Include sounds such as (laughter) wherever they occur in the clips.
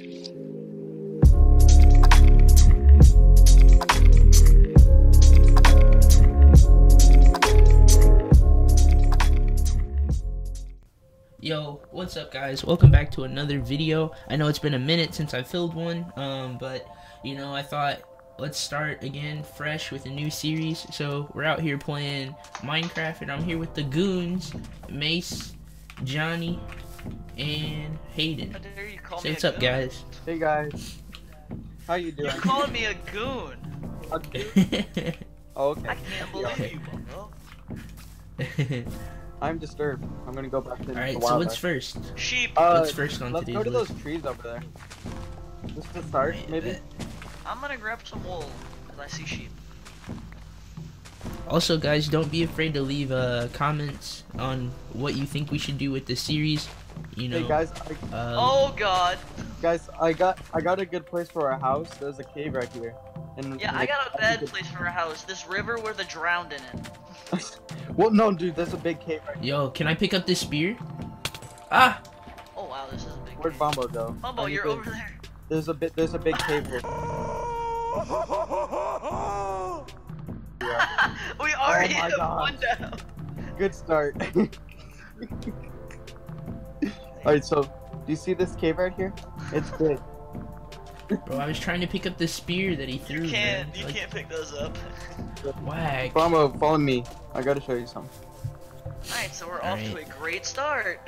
Yo, what's up guys? Welcome back to another video. I know it's been a minute since I filmed one, um, but you know, I thought let's start again fresh with a new series. So we're out here playing Minecraft and I'm here with the goons, Mace, Johnny, and Hayden. How dare you call Say what's up goon? guys. Hey guys, how you doing? You're calling me a goon. A dude? (laughs) oh, I can't believe you, bro. (laughs) I'm disturbed. I'm gonna go back to Alright, the so wild what's first? Sheep. Uh, what's first on let's today's go to list? those trees over there. Just to start, Alright, maybe. I'm gonna grab some wool because I see sheep. Also guys, don't be afraid to leave uh, comments on what you think we should do with this series. You know, Hey guys, I, um, oh God. guys, I got I got a good place for our house. There's a cave right here. And Yeah, I got a bad place for a house. This river where the drowned in it. (laughs) Well, no, dude, there's a big cave right here. Yo, can I pick up this spear? Ah! Oh wow, this is a big. Where'd cave. Bombo go? Bombo, you're over there. There's a bit. There's a big cave here. (laughs) we already Oh my (laughs) God. one down. Good start. (laughs) Alright, so do you see this cave right here? It's big. (laughs) Bro, I was trying to pick up the spear that he threw. You can't. man. You Like, can't pick those up. Whack. Bombo, follow me. I gotta show you something. Alright, so we're off to a great start.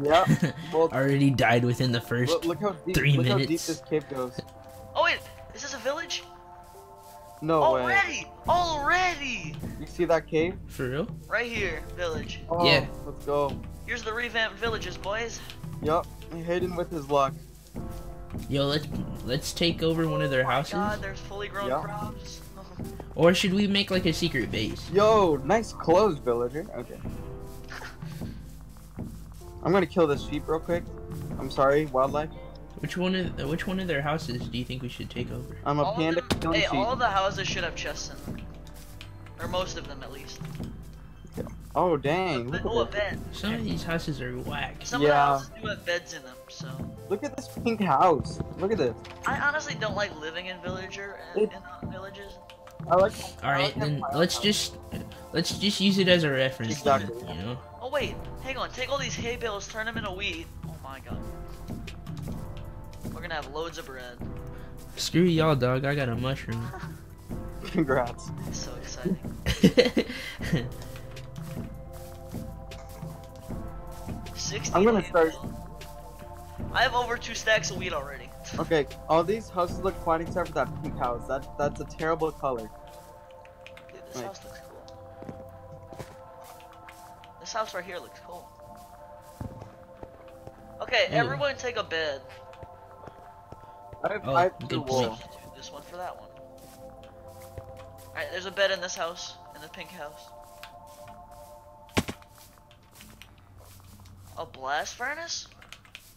Yeah. Well, Already died within the first. look, look how deep. three look how deep minutes. this cave goes. Oh wait, is this a village? No way. Already! Already! You see that cave? For real? Right here, village. Oh, Yeah. Let's go. Here's the revamped villages, boys. Yup. Hayden with his luck. Yo, let's let's take over one of their oh houses. Oh God, there's fully grown Yeah. crops. (laughs) Or should we make like a secret base? Yo, nice clothes, villager. Okay. (laughs) I'm gonna kill this sheep real quick. I'm sorry, wildlife. Which one of which one of their houses do you think we should take over? I'm a all panda them, hey, all the houses should have chests in them. Or most of them, at least. Oh dang! Look oh, a bed. Some of these houses are whack. Some Yeah. of the houses do have beds in them, so. look at this pink house. Look at this. I honestly don't like living in villager in, It- in uh, villages. I like. All right, then let's just let's just use it as a reference. then, you know. Oh wait, hang on. Take all these hay bales, turn them into wheat. Oh my god. We're gonna have loads of bread. Screw y'all, dog. I got a mushroom. (laughs) Congrats. It's so exciting. (laughs) I'm gonna start- I have over two stacks of wheat already. Okay, all these houses look fine except for that pink house. That that's a terrible color. Dude, this Right. house looks cool. This house right here looks cool. Okay, Ooh. everyone take a bed. I have, Oh, I have good two point. wool. Substitute this one for that one. Alright, there's a bed in this house, in the pink house. A blast furnace?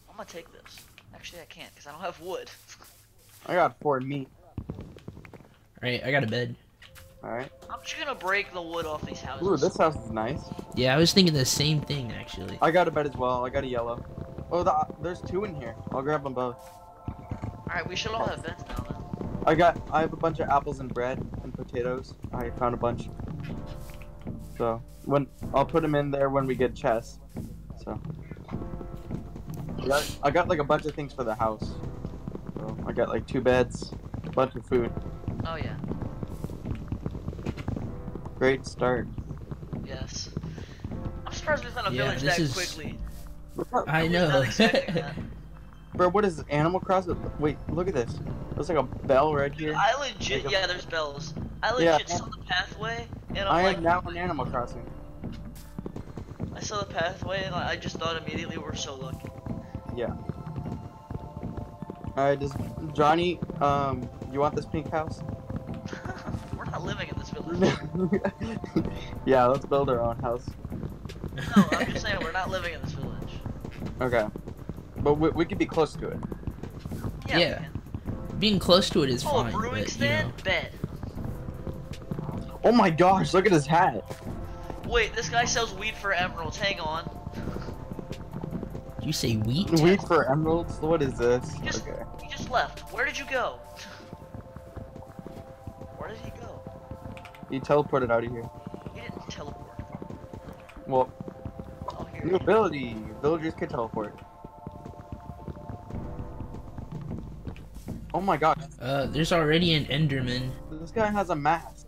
I'm gonna take this. Actually, I can't because I don't have wood. (laughs) I got four meat. Alright, I got a bed. All right. I'm just gonna break the wood off these houses. Ooh, this house is nice. Yeah, I was thinking the same thing actually. I got a bed as well. I got a yellow. Oh, the, there's two in here. I'll grab them both. Alright, we should all have beds now then. I got. I have a bunch of apples and bread and potatoes. I found a bunch. So when I'll put them in there when we get chests. So. I got, I got like a bunch of things for the house. So I got like two beds, a bunch of food. Oh yeah, Great start. yes. I'm surprised we found a Yeah, village this that is- quickly. I know. (laughs) not expecting that. Bro, what is this? Animal Crossing? Wait, look at this. There's like a bell right here. I legit, Like a- yeah, there's bells. I Yeah. legit saw the pathway, and I'm I like, am now in Animal Crossing. I saw the pathway, and I just thought immediately we're so lucky. Yeah. Alright, does Johnny, um, you want this pink house? (laughs) we're not living in this village. (laughs) yeah, let's build our own house. no, I'm just saying we're not living in this village. Okay. But we, we could be close to it. Yeah. Yeah. Being close to it is Oh, a fine, brewing but you stand, know. bed. Oh my gosh, look at his hat. Wait, this guy sells weed for emeralds. Hang on. You say wheat? Wheat for emeralds? What is this? Just- Okay. You just left. Where did you go? Where did he go? He teleported out of here. He didn't teleport. Well, Oh, here. new ability. Villagers can teleport. Oh my god. Uh, there's already an Enderman. This guy has a mask.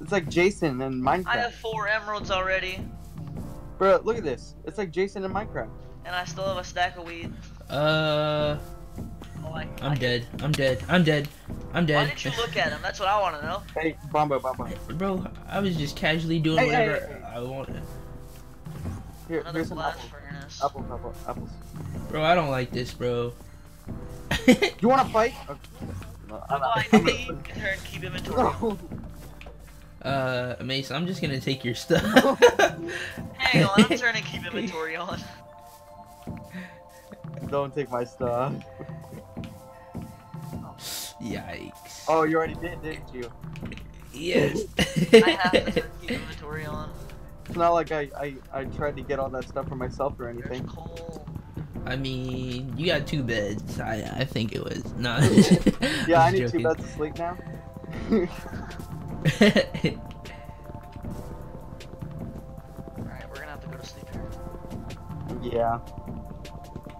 It's like Jason in Minecraft. I have four emeralds already, Bro, look at this. It's like Jason in Minecraft. and I still have a stack of weed. Uh, Oh, I, I'm I- dead. I'm dead. I'm dead. I'm dead. Why dead. didn't you look at him? That's what I want to know. Hey, Bombo, Bombo. Bro, I was just casually doing Hey, hey, whatever hey. I wanted. Here, Another here's some blast apples. furnace. Apples, apples, apples. Bro, I don't like this, bro. (laughs) You wanna fight? No, I'm about I I'm leave in turn keep inventory? No. uh, Mace, I'm just gonna take your stuff. Hang on, I'm turning keep inventory on. (laughs) Don't take my stuff. Yikes. Oh, you already did, didn't you? Yes. (laughs) I have to turn keep inventory on. It's not like I, I, I tried to get all that stuff for myself or There's anything. coal. I mean, you got two beds. I I think it was. No. (laughs) Yeah, I I'm need joking. two beds to sleep now. (laughs) Alright, we're gonna have to go to sleep here. yeah.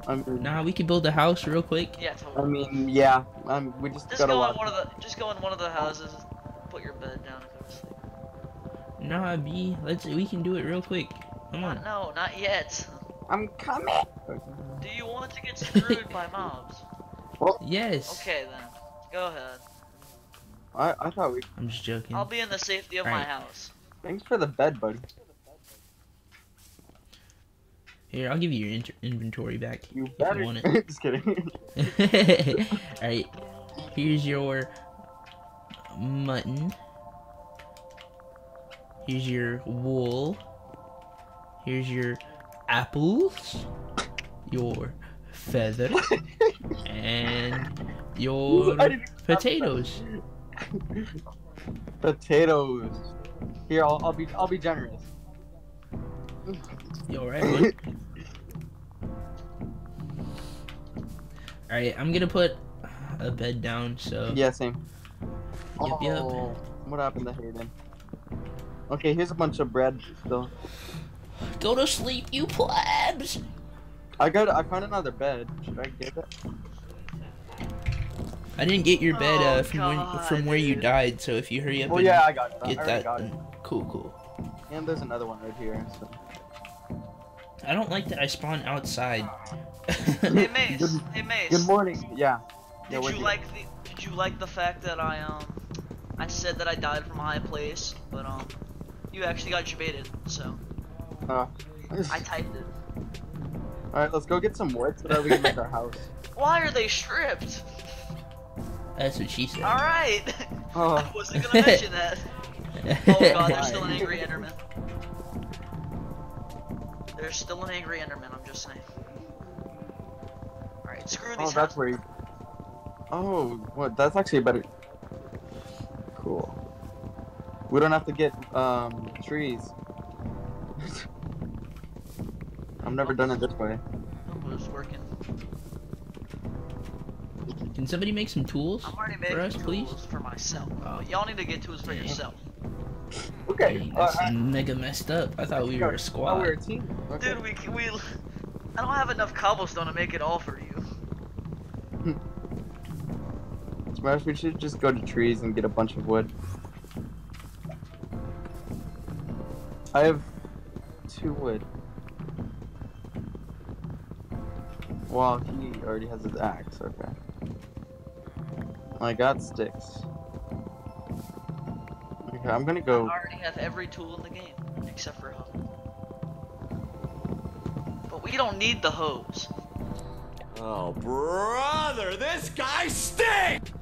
I mean, nah, we can build a house real quick. Yeah, I mean, yeah. Um, we just, Just gotta go watch. in one of the just go in one of the houses, put your bed down and go to sleep. Nah, B, let's we can do it real quick. Come on. No, not yet. I'm coming. Do you want to get screwed by mobs? (laughs) Yes. Okay then. Go ahead. I, I thought we. I'm just joking. I'll be in the safety of my Alright. house. Thanks for the bed, buddy. Here, I'll give you your inter- inventory back. You you better. want (laughs) it. just kidding. (laughs) Alright. Here's your mutton. Here's your wool. Here's your apples. Your feather. and your (laughs) potatoes. Potatoes. Here, I'll, I'll be I'll be generous. You alright. (laughs) Alright, I'm gonna put a bed down, so yeah, same. Yep, yep. Oh, What happened to Hayden? Okay, here's a bunch of bread still. Go to sleep, you plebs! I got I found another bed. Should I get it? I didn't get your bed uh, Oh, from when, from where you died, so if you hurry up and yeah, I got it. Get already that, got it. cool, cool. And there's another one right here. So. I don't like that I spawn outside. Hey (laughs) Mace. Good- hey Mace. Good morning. Yeah. Yeah, Did we're you here. like the Did you like the fact that I um I said that I died from a high place, but um you actually got debated, so Uh, I typed it. (laughs) all right, let's go get some wood so that we can make our house. (laughs) Why are they stripped? That's what she said. All right. Oh. (laughs) I wasn't gonna mention that. Oh god, there's still an angry Enderman. There's still an angry Enderman. I'm just saying. All right, screw these Oh, that's where. You... Oh, what? That's actually a better. Cool. We don't have to get um trees. I've never done it this way. Oh, it's working. Can somebody make some tools I'm already making for us, tools please? for myself. Oh. Y'all need to get tools for yourself. Okay. Dang, uh, that's I- mega messed up. I thought we were a Oh, squad. we're a team. Okay. Dude, we we. I don't have enough cobblestone to make it all for you. Smash, we should just go to trees and get a bunch of wood. I have two wood. Well, he already has his axe, okay. I got sticks. Okay, I'm gonna go. I go. already have every tool in the game except for hoe. But we don't need the hose. Oh, brother, this guy stinks!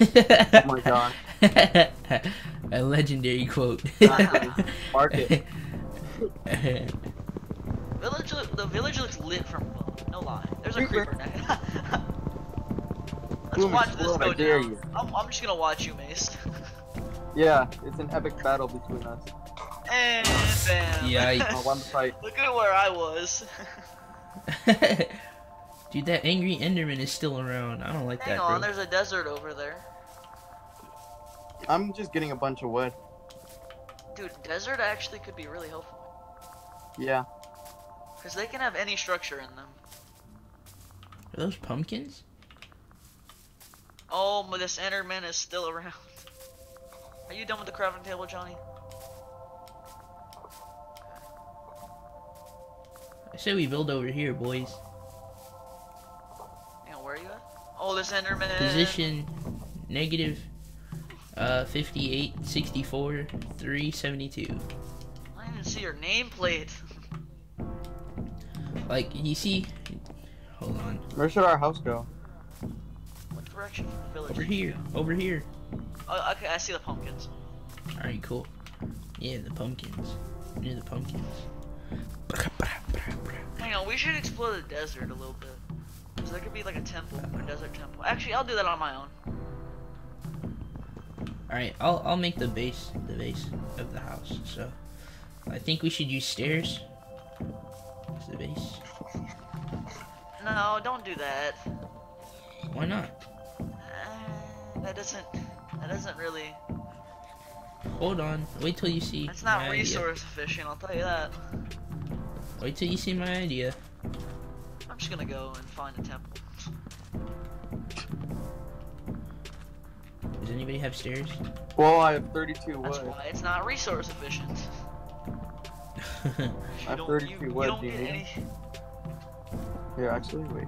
(laughs) Oh my god. (laughs) a legendary quote. Mark it. (laughs) Village, look- the village looks lit from above. No lie. There's a Creeper. creeper. (laughs) Let's Boom, watch this go down. I'm, I'm just gonna watch you, Mace. (laughs) Yeah, it's an epic battle between us. and bam. Yikes. (laughs) I want to fight. Look at where I was. Dude, that angry Enderman is still around. I don't like Hang that, on, bro. there's a desert over there. I'm just getting a bunch of wood. Dude, desert actually could be really helpful. Yeah. Because they can have any structure in them. Are those pumpkins? Oh, but this Enderman is still around. Are you done with the crafting table, Johnny? I say we build over here, boys. On, where are you at? Oh, this Enderman. Position negative uh 58, 64, 372. I didn't see your nameplate. Like, you see? Hold on. Where should our house go? what direction from the village? Over here. Over here. Oh, okay, I see the pumpkins. Alright, cool. Yeah, the pumpkins. Near the pumpkins. Hang on, we should explore the desert a little bit. Cause there could be like a temple, a desert temple. Actually, I'll do that on my own. Alright, I'll I'll make the base the base of the house. So I think we should use stairs. As the base. No, don't do that. Why not? Uh, that doesn't. That doesn't really. Hold on. Wait till you see That's not my idea. resource efficient. I'll tell you that. Wait till you see my idea. I'm just gonna go and find a temple. Does anybody have stairs? Well, I have 32 That's wood. why it's not resource efficient. (laughs) I have don't, 32 you, you wood, don't do you get need any. Here, actually, wait.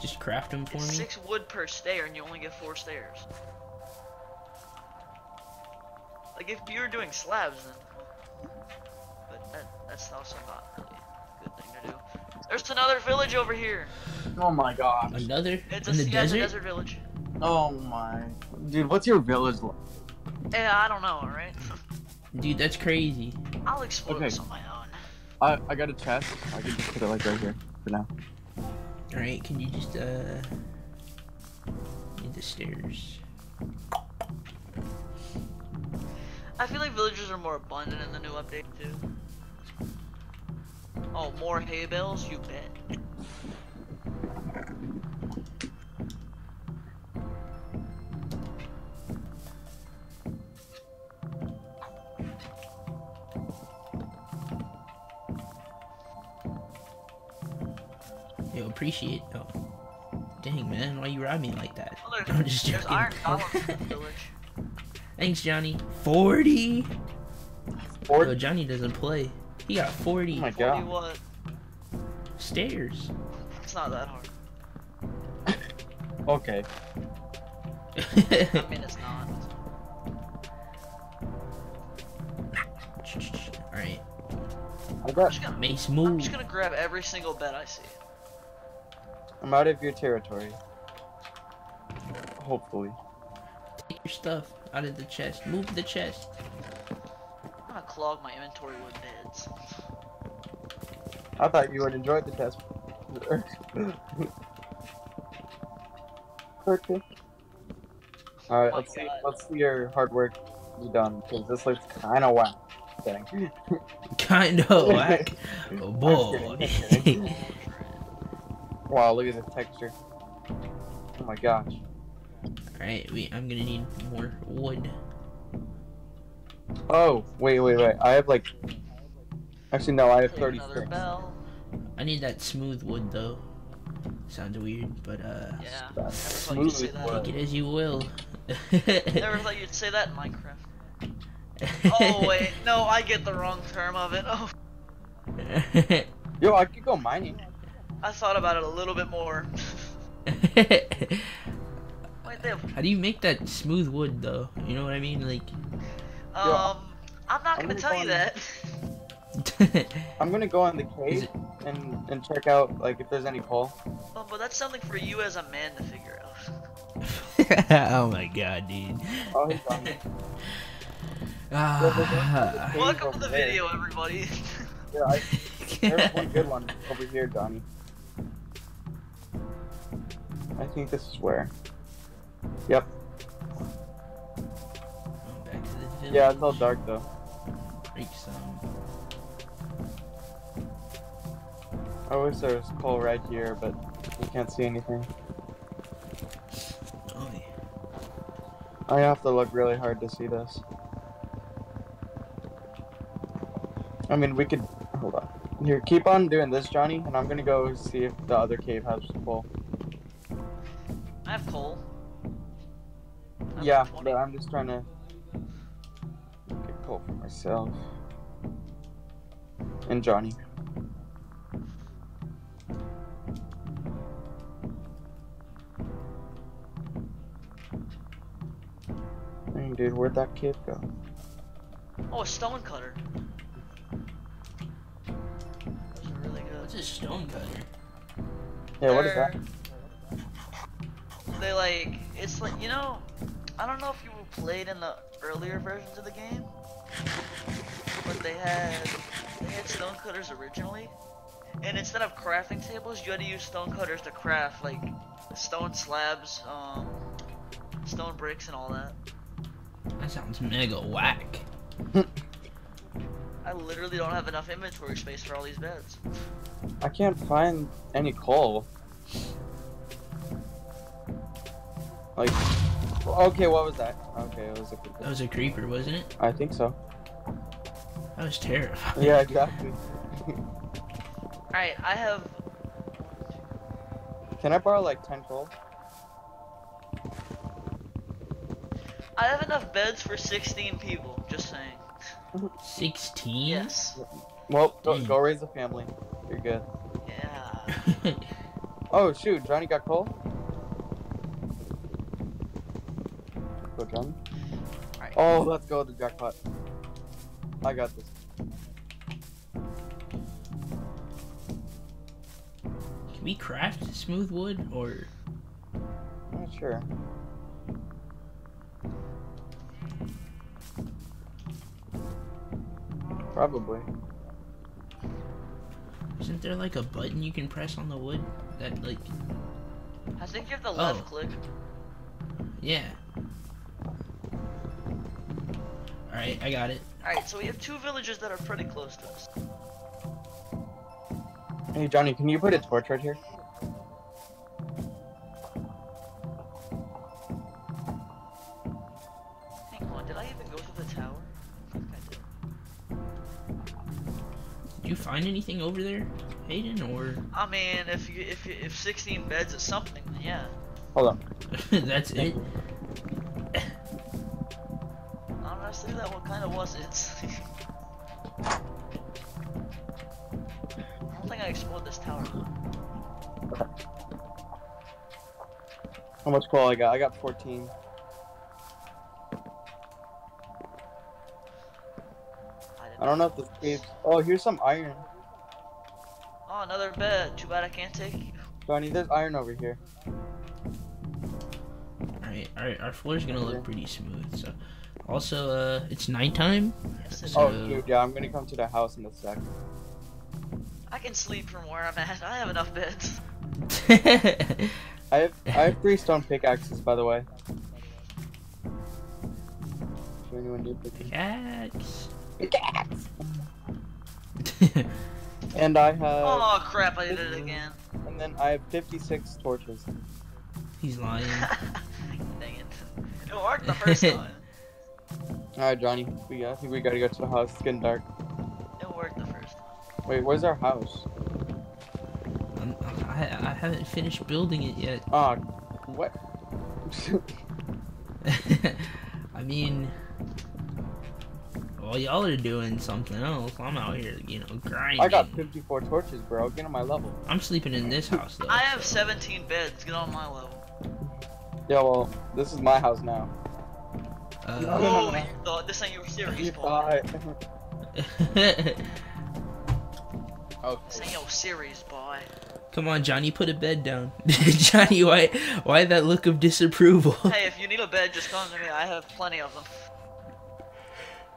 Just craft them for It's me. six wood per stair, and you only get four stairs. Like if you're doing slabs, then. But that, that's also not really a good thing to do. There's another village over here. Oh my god. Another It's in a, the yeah, it's a desert? desert village. Oh my. Dude, what's your village like? Yeah, I don't know, alright? (laughs) Dude, that's crazy. I'll explore Okay. this on my own. I, I got a chest. I can just put it like right here for now. Alright, can you just uh need the stairs? I feel like villagers are more abundant in the new update too. Oh, more hay bales? You bet. Appreciate oh. Dang man, why you rob me like that? Oh, there's, (laughs) I'm just there's joking. iron golems in the (laughs) village. Thanks, Johnny. 40? Or Yo, Johnny doesn't play. He got 40 Oh my Forty god. what? stairs. It's not that hard. Okay. I mean, it's not. (laughs) Alright. I I'm got. just gonna, Mace I'm move. just gonna grab every single bed I see. I'm out of your territory. Hopefully. Take your stuff out of the chest. Move the chest. I'm gonna clog my inventory with beds. I thought you would enjoy the test. okay. Alright, Oh let's see. Let's see your hard work be done because this looks kind of whack. Dang. Kinda whack. (laughs) (laughs) Oh, I'm boy. (laughs) kidding, I'm kidding. wow, look at the texture. Oh my gosh. Alright, wait, I'm gonna need more wood. Oh, wait, wait, wait. I have like. Actually, no, I have Take another 36. bell. I need that smooth wood though. Sounds weird, but uh Yeah. Never thought you'd smooth that. wood. take it as you will. Never thought you'd say that in Minecraft. Oh (laughs) wait, no, I get the wrong term of it. Oh, Yo, I could go mining. I thought about it a little bit more. (laughs) Wait, they have, How do you make that smooth wood though? You know what I mean? Like um, I'm not I'm gonna gonna tell go you that. (laughs) I'm gonna go in the cave it- and and check out like if there's any coal. Oh, but that's something for you as a man to figure out. (laughs) oh my god, dude. Oh, he's on me. Ah. Welcome to the there. video, everybody. Yeah, I, there's one good one over here, Donnie. I think this is where. Yep. Back to the. Yeah, it's all dark though. I wish there was coal right here, but we can't see anything. Yeah. I have to look really hard to see this. I mean, we could. Hold on. Here, keep on doing this, Johnny, and I'm gonna go see if the other cave has coal. I have coal. I have Yeah, 20. but I'm just trying to get coal for myself. And Johnny. Dang, dude, where'd that kid go? Oh, a stone cutter. Those are really good. What's a stone cutter? Yeah, what is that? They're- like, it's like, you know, I don't know if you played in the earlier versions of the game, but they had, they had stone cutters originally, and instead of crafting tables, you had to use stone cutters to craft like stone slabs, um, stone bricks, and all that. That sounds mega whack. (laughs) I literally don't have enough inventory space for all these beds. I can't find any coal. Like, okay, what was that? Okay, it was a. That was a creeper, wasn't it? I think so. That was terrifying. Yeah, (laughs) exactly. Alright, I have Can I borrow like 10 coal? I have enough beds for 16 people, just saying. 16? Yes. Well, go, Dang. go raise a family. You're good. Yeah. (laughs) Oh shoot, Johnny got coal. Go, Johnny. Alright. Oh, let's go to the jackpot. I got this. Can we craft smooth wood or Not sure. Probably. isn't there like a button you can press on the wood that like I think you have the left Oh. click. yeah. All right, I got it. Alright, so we have two villages that are pretty close to us. Hey Johnny, can you put a torch right here? Hang on, did I even go to the tower? I think I did. Did you find anything over there, Hayden, or ah, I mean, if you if you, if 16 beds is something, then yeah. Hold on. (laughs) that's it? Honestly, that one kind of was it. I don't think I explored this tower. How much coal I got? I got 14. I, I don't know if this cave. Oh, here's some iron. Oh, another bed. Too bad I can't take you. Johnny, there's iron over here. All right, all right. Our floor's gonna look pretty smooth. So, also, uh, it's nighttime. Yes, it is. Oh, dude, yeah, I'm gonna come to the house in a sec. I can sleep from where I'm at. I have enough beds. (laughs) I have I have three stone pickaxes, by the way. Do anyone need pickaxe? Cats. (laughs) And I have, Oh crap! I did it again. and then I have 56 torches. He's lying. (laughs) Dang it! It worked the first time. All right, Johnny, we I think we gotta go to the house. It's getting dark. It worked the first time. Wait, where's our house? I'm, I, I haven't finished building it yet. Ah, what? (laughs) I mean, well, y'all are doing something else, I'm out here, you know, grinding. I got 54 torches, bro. Get on my level. I'm sleeping in this house though. I have so- 17 beds. Get on my level. Yeah, well, this is my house now. Uh, No, no, Oh, no. you thought this ain't your series, You boy. thought- (laughs) This okay. ain't your serious boy. Come on, Johnny, put a bed down. (laughs) Johnny, why, why that look of disapproval? Hey, if you need a bed, just come to me. I have plenty of them.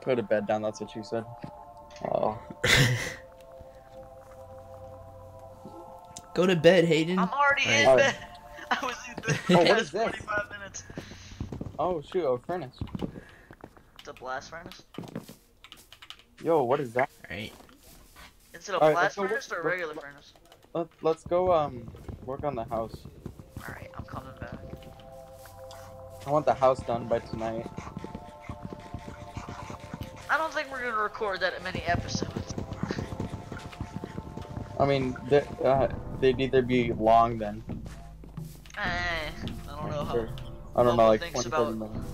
Put a bed down. That's what you said. Oh. (laughs) Go to bed, Hayden. I'm already in bed. I was in bed Oh, what for is this? 45 minutes. Oh shoot, a furnace. It's a blast furnace. Yo, what is that? All right. Is it a Alright, blast so what- furnace or a what- regular furnace? Let, let's go um work on the house. Alright, I'm coming back. I want the house done by tonight. I don't think we're gonna record that in many episodes. I mean, they, uh, they'd either be long then. Eh, I don't know how or- I don't know, like thinks 20, 30 about- minutes.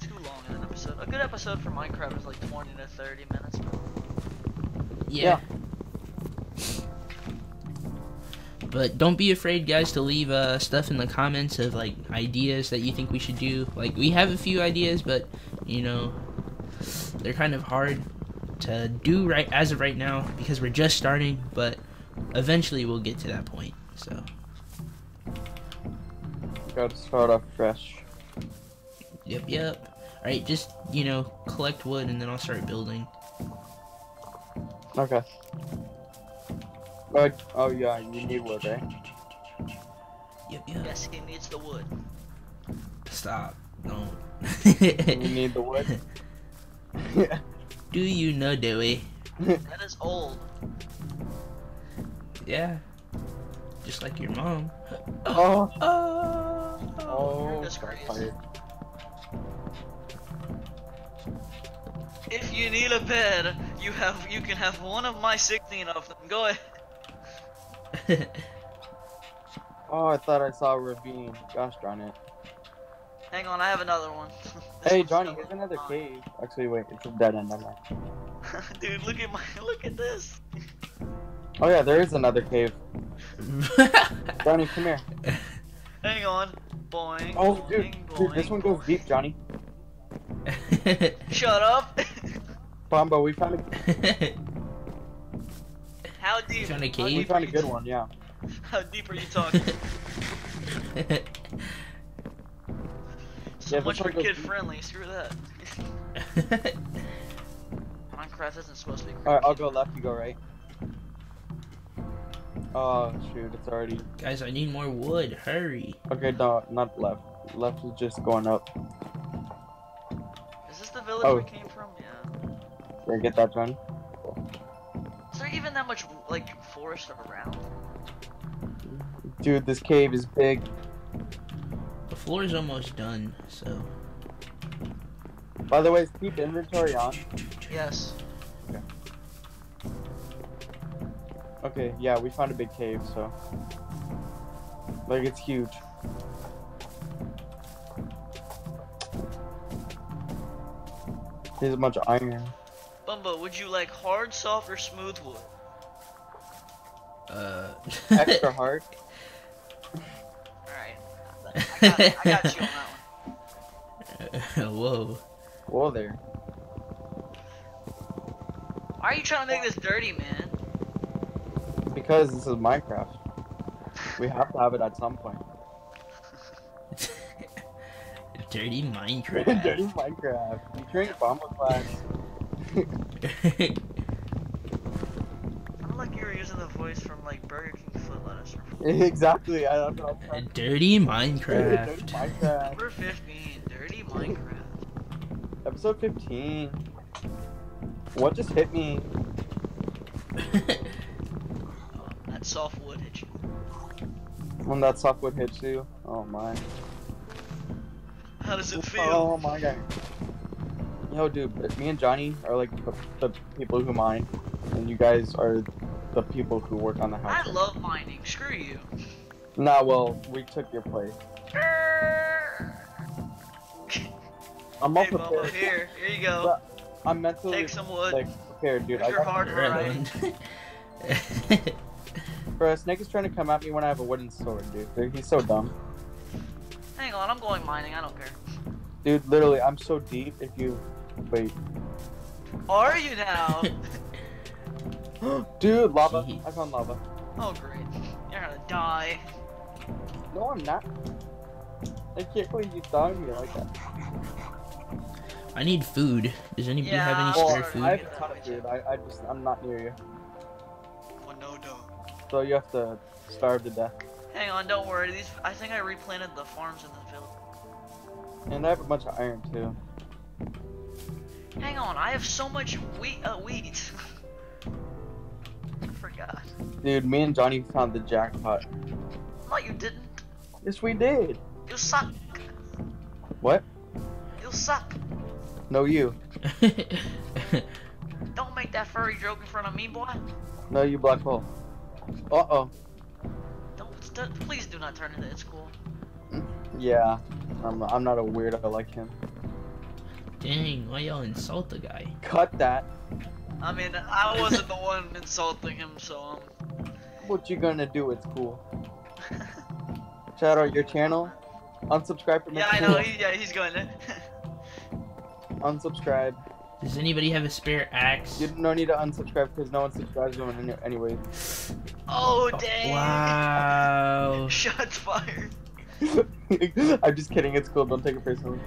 too long in an episode. A good episode for Minecraft is like 20 to 30 minutes. Yeah. But don't be afraid, guys, to leave uh, stuff in the comments of like ideas that you think we should do. Like we have a few ideas, but you know, they're kind of hard to do right as of right now because we're just starting. But eventually, we'll get to that point. So Gotta start off fresh. yep, yep. All right, just you know, collect wood and then I'll start building. Okay. Uh, oh yeah, you need wood, right? Yep, yep. Yes, he needs the wood. Stop. Don't. You need the wood. yeah. (laughs) (laughs) Do you know Dewey? That is old. Yeah. Just like your mom. Oh. (laughs) oh. Oh. Oh. That's crazy. fired. If you need a bed, you have you can have one of my 16 of them. Go ahead. (laughs) Oh, I thought I saw a ravine. Gosh darn it. Hang on, I have another one. (laughs) Hey Johnny, here's another on. cave. Actually, wait, it's a dead end. Never mind. Dude, look at my look at this. Oh yeah, there is another cave. (laughs) Johnny, come here. Hang on. Boing. Oh, dude, boing, dude, this one goes deep, Johnny. (laughs) (laughs) Shut up. Bombo, we found a How deep? Found a How cave? we deep found are a you good one, yeah. How deep are you talking? So Yeah, much for kid deep. friendly. Screw that. Minecraft isn't supposed to be. Alright, I'll go left, you go right. Oh shoot, it's already Guys, I need more wood. Hurry. okay. No, not left. Left is just going up. Is this the village Oh. we came from? Yeah. Can I get that, Johnny? Is there even that much like forest around? Dude, this cave is big. The floor is almost done, so. By the way, is keep inventory on. Yes. Okay, yeah, we found a big cave, so like it's huge. There's a bunch of iron. Bombo, would you like hard, soft, or smooth wood? Uh. (laughs) Extra hard. Alright. I got, I got you on that one. (laughs) Whoa. Whoa there. Why are you trying to make this dirty, man? Because this is Minecraft. We have to have it at some point. (laughs) Dirty Minecraft. (laughs) Dirty Minecraft. Featuring Bomber Class. (laughs) I'm like you were using the voice from like Burger King foot lettuce. Exactly. I don't know. Dirty Dirty Minecraft. Minecraft. Number 15, Dirty Minecraft. Episode 15. What just hit me? When that softwood hits you? Oh my. How does it oh, feel? Oh my god. Yo, dude, me and Johnny are like the, the people who mine, and you guys are the people who work on the house. I love mining. Screw you. Nah, well, we took your place. (laughs) I'm all Hey, Bombo, prepared. here, here you go. I'm mentally Take some wood. like prepared, dude. Here's I your got hard Right. (laughs) (laughs) Bro, Snake is trying to come at me when I have a wooden sword, dude. Dude, He's so dumb. Hang on, I'm going mining. I don't care. Dude, literally, I'm so deep. If you wait, Are you now? (laughs) (gasps) dude, lava. Jeez. I found lava. oh great. You're gonna die. No, I'm not. I can't believe you thought me like that. I need food. Does anybody Yeah, have any I'm Well, spare sorry. food? I have a ton of food. I, I just, I'm not near you. Oh no, no. So you have to starve to death. Hang on, don't worry. These, I think I replanted the farms in the village. And I have a bunch of iron too. Hang on, I have so much wheat. Uh, wheat. (laughs) For god. Dude, me and Johnny found the jackpot. No, you didn't. Yes, we did. You suck. What? You suck. No, you. (laughs) Don't make that furry joke in front of me, boy. No, you black hole. Uh oh. Don't, don't please do not turn into it's cool. Yeah. I'm, I'm not a weirdo like him. Dang, why y'all insult the guy? Cut that. I mean, I wasn't the one insulting him, so um. What you gonna do? It's cool. Shout out your channel. Unsubscribe from me. yeah, I know. He, yeah, he's going to. (laughs) Unsubscribe. Does anybody have a spare axe? You no need to unsubscribe because no one subscribes to him any- anyway. Oh dang! Wow. (laughs) Shots fired. (laughs) I'm just kidding. It's cool. Don't take it personally.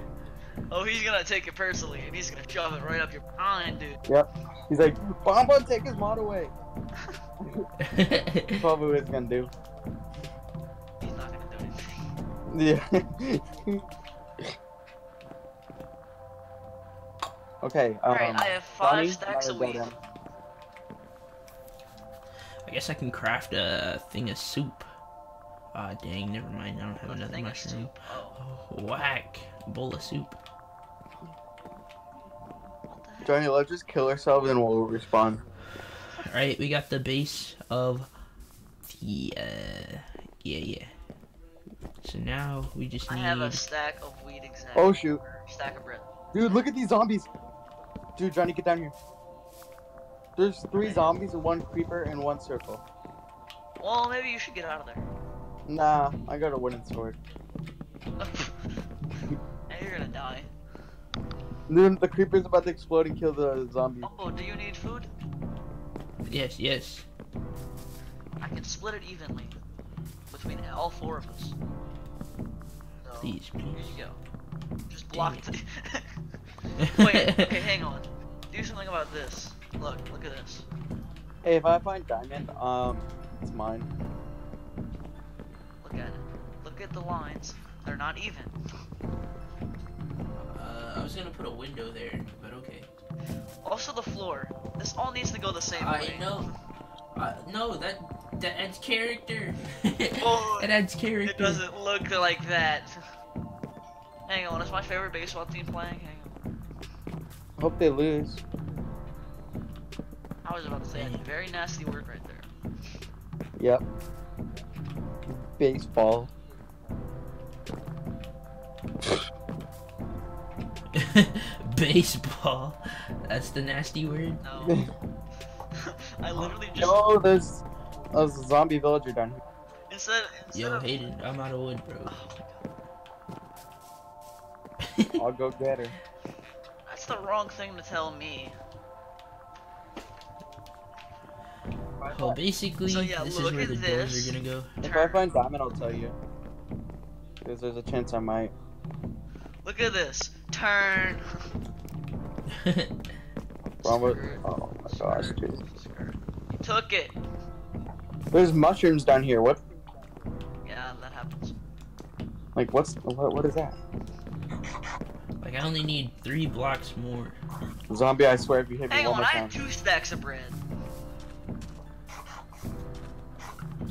Oh, he's gonna take it personally, and he's gonna shove it right up your behind, dude. Yep. He's like, Bomba, take his mod away. (laughs) Probably what he's gonna do. He's not gonna do anything. Yeah. okay. Um, Alright, I have five Johnny, stacks of we're wheat. Done. I guess I can craft a thing of soup. Ah, dang, never mind. I don't have A another thing of mushroom. Oh, Oh, whack. Bowl of soup. what the heck? Johnny, let's just kill ourselves and we'll respawn. Alright, we got the base of the, uh, yeah, yeah. So now we just I need. have a stack of wheat exactly. Oh shoot. Stack of bread. Dude, look at these zombies. Dude, Johnny, get down here. There's three zombies and one creeper in one circle. Well, maybe you should get out of there. Nah, I got a wooden sword. (laughs) and you're gonna die. Then the creeper's about to explode and kill the zombie. Oh, do you need food? Yes, yes. I can split it evenly between all four of us. So, Please, Here please. you go. Just block it. (laughs) (laughs) Wait, okay, hang on. Do something about this. Look, look at this. Hey, if I find diamond, um, it's mine. Look at it. Look at the lines. They're not even. Uh, I was gonna put a window there, but okay. Also, the floor. This all needs to go the same I way. know. Uh, no, that that adds character. (laughs) Oh, it adds character. It doesn't look like that. Hang on, it's my favorite baseball team playing? Hang on. Hope they lose. I was about to say a very nasty word right there. Yep. Baseball. (laughs) Baseball. That's the nasty word. No. (laughs) (laughs) I literally just No, there's, there's a zombie villager down here. instead instead Yo, of Hayden, I'm out of wood, bro. Oh I'll go get her. that's the wrong thing to tell me. Well, basically, So, yeah, this is where the this. doors are gonna go. If I find diamond, I'll tell you. Because there's a chance I might. Look at this. Turn. (laughs) Wrong with- oh my gosh, skirt, dude. You took it. There's mushrooms down here. What? Yeah, that happens. Like, what's what? What is that? like, I only need three blocks more. Zombie! I swear, if you hit me Hang one on, more I have two stacks of bread.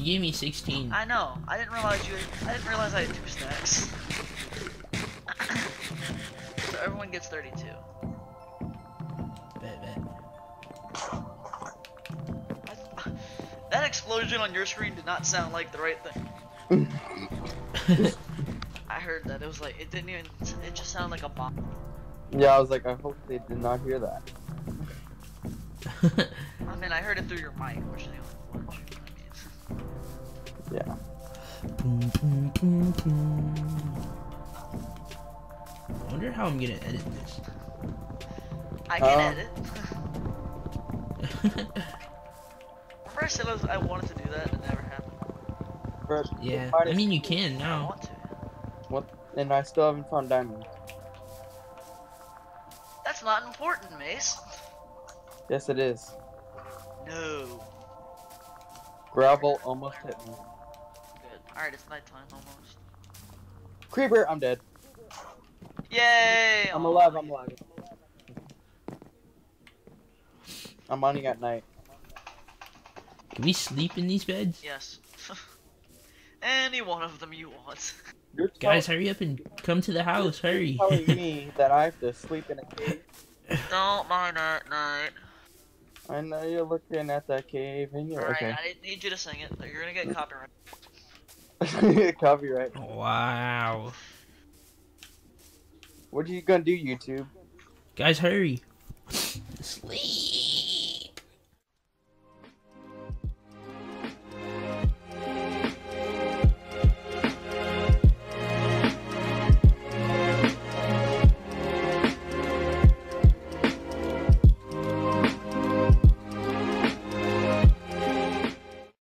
You gave me 16. I know. I didn't realize you. I didn't realize I had two stacks. (coughs) so everyone gets 32. Bet, bet. I- (laughs) that explosion on your screen did not sound like the right thing. (laughs) I heard that. It was like it didn't even. It just sounded like a bomb. yeah, I was like, I hope they did not hear that. I mean, I heard it through your mic, which they only want you. I mean, Yeah. Boom, boom, boom, boom. I wonder how I'm gonna edit this. I can Uh, edit. Remember I said I, was, I wanted to do that, and it never happened. But yeah, I mean you can I now. want to. What? And I still haven't found diamonds. That's not important, Mace. Yes, it is. No. Gravel almost hit me. Good. Alright, it's nighttime almost. Creeper, I'm dead. Yay! I'm Oh, alive. I'm alive. I'm mining at night. Can we sleep in these beds? Yes. (laughs) Any one of them you want. You're Guys, hurry up and come to the house. Hurry. Telling me (laughs) that I have to sleep in a cave. Don't mind at night. I know you're looking at that cave and you're Alright, okay. I didn't need you to sing it. You're gonna get mm. copyright. (laughs) Copyright. Wow. What are you gonna do, YouTube? Guys, hurry. Sleep.